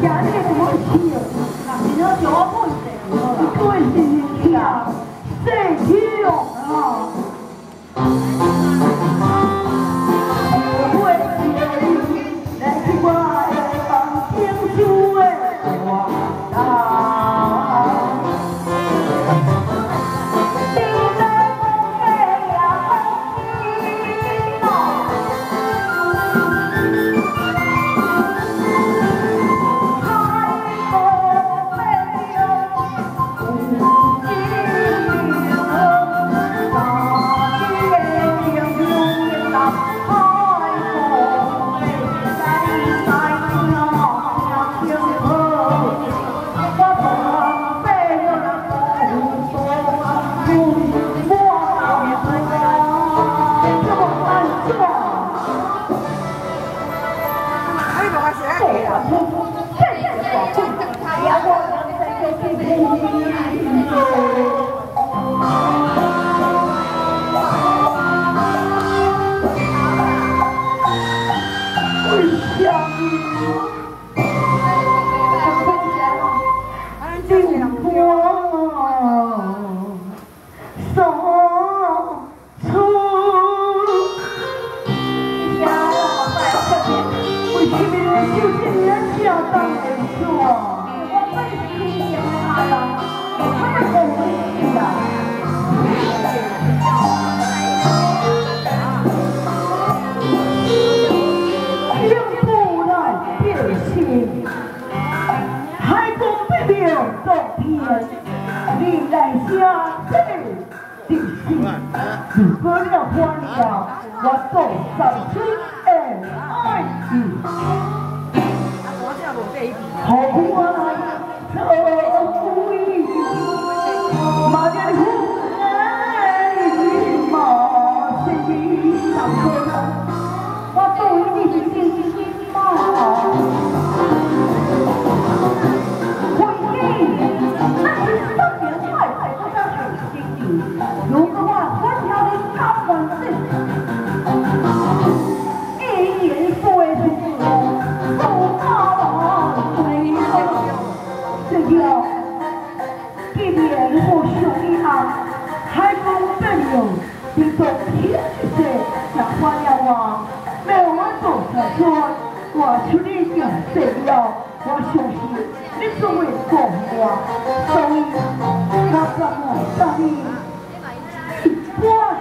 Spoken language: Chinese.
Que abre como é um dia. Yeah. Hai câu phim biểu diễn: "Đi 上春只要一年或上一行，海风奔涌，听懂天气的讲话了我，没有我做得说，我出力讲谁了？我相信你作为讲话，所以我怎么让你？我。